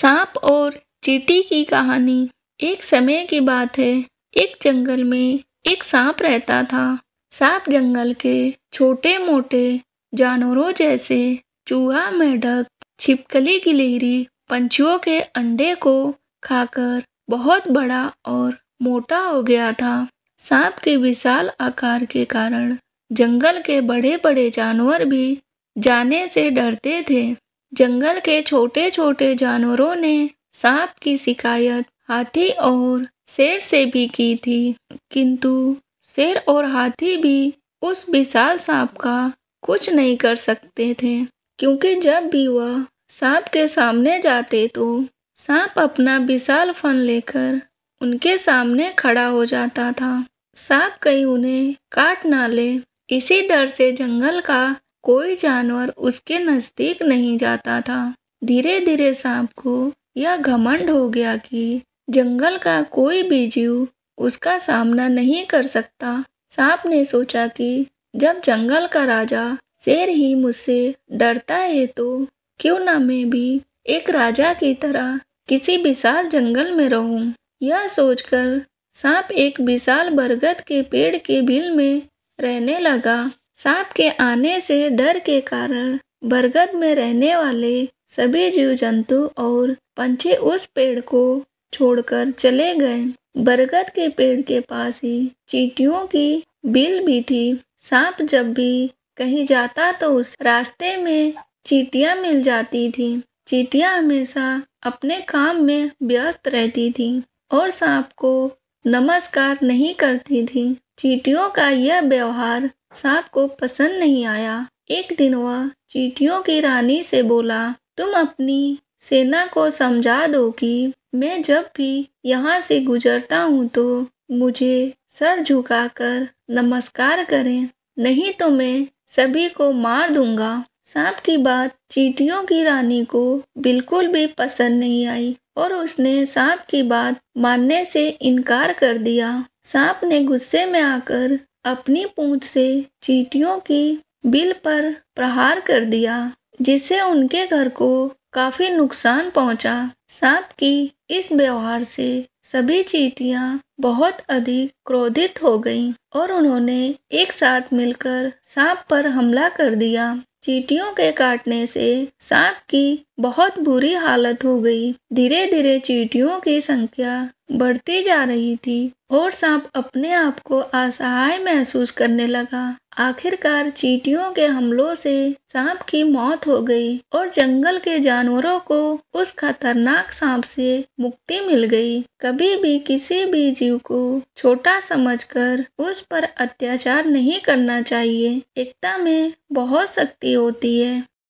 सांप और चीटी की कहानी एक समय की बात है। एक जंगल में एक सांप रहता था। सांप जंगल के छोटे मोटे जानवरों जैसे चूहा, मेढक, छिपकली गिलहरी पंछियों के अंडे को खाकर बहुत बड़ा और मोटा हो गया था। सांप के विशाल आकार के कारण जंगल के बड़े बड़े जानवर भी जाने से डरते थे। जंगल के छोटे छोटे जानवरों ने सांप की शिकायत हाथी और शेर से भी की थी। किंतु शेर और हाथी भी उस विशाल सांप का कुछ नहीं कर सकते थे, क्योंकि जब भी वह सांप के सामने जाते तो सांप अपना विशाल फन लेकर उनके सामने खड़ा हो जाता था। सांप कहीं उन्हें काट ना ले, इसी डर से जंगल का कोई जानवर उसके नज़दीक नहीं जाता था। धीरे धीरे सांप को यह घमंड हो गया कि जंगल का कोई भी जीव उसका सामना नहीं कर सकता। सांप ने सोचा कि जब जंगल का राजा शेर ही मुझसे डरता है तो क्यों ना मैं भी एक राजा की तरह किसी विशाल जंगल में रहूँ। यह सोचकर सांप एक विशाल बरगद के पेड़ के बिल में रहने लगा। सांप के आने से डर के कारण बरगद में रहने वाले सभी जीव जंतु और पंछी उस पेड़ को छोड़कर चले गए। बरगद के पेड़ के पास ही चीटियों की बिल भी थी। सांप जब भी कहीं जाता तो उस रास्ते में चीटियाँ मिल जाती थी। चीटियाँ हमेशा अपने काम में व्यस्त रहती थी और सांप को नमस्कार नहीं करती थी। चीटियों का यह व्यवहार सांप को पसंद नहीं आया। एक दिन वह चीटियों की रानी से बोला, तुम अपनी सेना को समझा दो कि मैं जब भी यहाँ से गुजरता हूँ तो मुझे सर झुकाकर नमस्कार करें। नहीं तो मैं सभी को मार दूँगा सांप की बात चीटियों की रानी को बिल्कुल भी पसंद नहीं आई और उसने सांप की बात मानने से इनकार कर दिया। सांप ने गुस्से में आकर अपनी पूंछ से चीटियों की बिल पर प्रहार कर दिया, जिससे उनके घर को काफ़ी नुकसान पहुँचा। सांप की इस व्यवहार से सभी चीटियाँ बहुत अधिक क्रोधित हो गईं और उन्होंने एक साथ मिलकर सांप पर हमला कर दिया। चीटियों के काटने से सांप की बहुत बुरी हालत हो गई। धीरे धीरे चीटियों की संख्या बढ़ती जा रही थी और सांप अपने आप को असहाय महसूस करने लगा। आखिरकार चीटियों के हमलों से सांप की मौत हो गई और जंगल के जानवरों को उस खतरनाक सांप से मुक्ति मिल गई। कभी भी किसी भी जीव को छोटा समझकर उस पर अत्याचार नहीं करना चाहिए। एकता में बहुत शक्ति होती है।